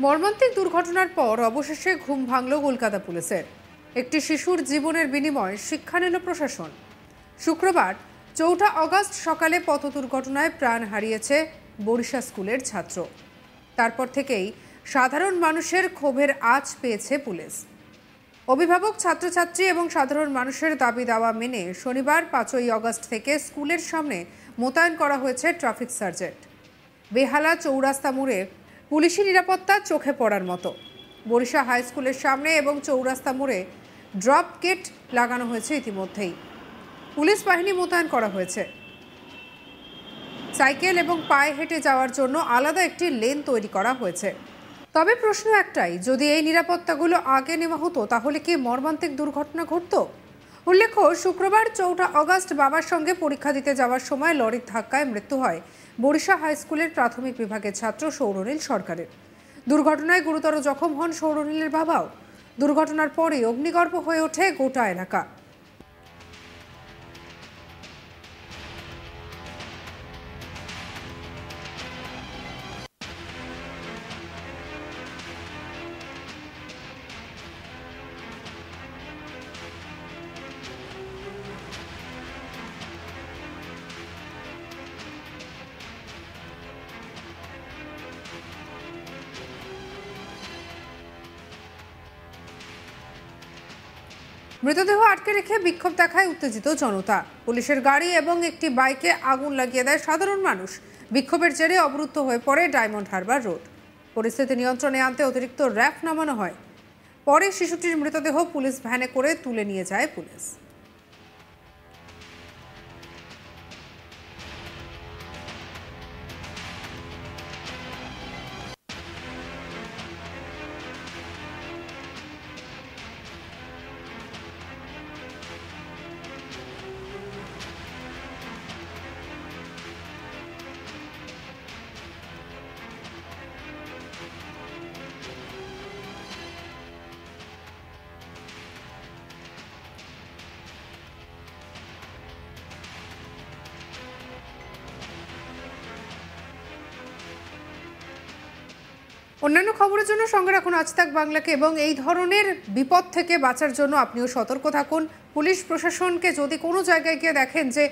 মর্মান্তিক দুর্ঘটনার পর অবশেষে ঘুম ভাঙল কলকাতা পুলিশের। একটি শিশুর জীবনের বিনিময়ে শিক্ষা নিল প্রশাসন। শুক্রবার, চৌঠা অগস্ট সকালে পথ দুর্ঘটনায় প্রাণ হারিয়েছে বরিশা স্কুলের ছাত্র। তারপর থেকেই সাধারণ মানুষের ক্ষোভের আঁচ পেয়েছে পুলিশ। অভিভাবক, ছাত্রছাত্রী এবং সাধারণ মানুষের দাবি দাওয়া মেনে শনিবার পাঁচই অগস্ট থেকে স্কুলের সামনে মোতায়েন করা হয়েছে ট্রাফিক সার্জেন্ট। বেহালা চৌরাস্তা মোড়ে পুলিশি নিরাপত্তা চোখে পড়ার মতো। বরিশা হাই স্কুলের সামনে এবং চৌরাস্তা মোড়ে ড্রপ গেট লাগানো হয়েছে ইতিমধ্যেই। পুলিশ বাহিনী মোতায়েন করা হয়েছে। সাইকেল এবং পায়ে হেঁটে যাওয়ার জন্য আলাদা একটি লেন তৈরি করা হয়েছে। তবে প্রশ্ন একটাই, যদি এই নিরাপত্তাগুলো আগে নেওয়া হতো, তাহলে কি মর্মান্তিক দুর্ঘটনা ঘটতো? উল্লেখ্য, শুক্রবার চৌঠা অগাস্ট বাবার সঙ্গে পরীক্ষা দিতে যাওয়ার সময় লরির ধাক্কায় মৃত্যু হয় বরিশা হাই স্কুলের প্রাথমিক বিভাগের ছাত্র সৌরনীল সরকারের। দুর্ঘটনায় গুরুতর জখম হন সৌরনীলের বাবাও। দুর্ঘটনার পরে অগ্নিগর্ভ হয়ে ওঠে গোটা এলাকা। মৃতদেহ আটকে রেখে বিক্ষোভ দেখায় উত্তেজিত জনতা। পুলিশের গাড়ি এবং একটি বাইকে আগুন লাগিয়ে দেয় সাধারণ মানুষ। বিক্ষোভের জেরে অবরুদ্ধ হয়ে পড়ে ডায়মন্ড হারবার রোড। পরিস্থিতি নিয়ন্ত্রণে আনতে অতিরিক্ত র্যাফ নামানো হয়। পরে শিশুটির মৃতদেহ পুলিশ ভ্যানে করে তুলে নিয়ে যায় পুলিশ। অন্যান্য খবরের জন্য সঙ্গে রাখুন আজ তাক বাংলাকে এবং এই ধরনের বিপদ থেকে বাঁচার জন্য আপনিও সতর্ক থাকুন। পুলিশ প্রশাসনকে যদি কোনো জায়গায় গিয়ে দেখেন যে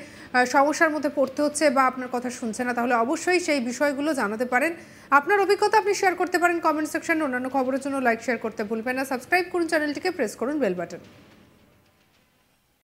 সমস্যার মধ্যে পড়তে হচ্ছে বা আপনার কথা শুনছে না, তাহলে অবশ্যই সেই বিষয়গুলো জানাতে পারেন। আপনার অভিজ্ঞতা আপনি শেয়ার করতে পারেন কমেন্ট সেকশনে অন্যান্য খবরের জন্য লাইক শেয়ার করতে ভুলবেন না। সাবস্ক্রাইব করুন চ্যানেলটিকে প্রেস করুন বেল বাটন